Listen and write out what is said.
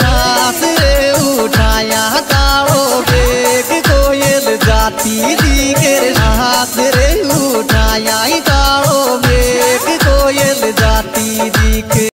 सांस रे उठाया था वो बेग कोयल जाती दी के सांस रे उठाया था वो बेग कोयल जाती दी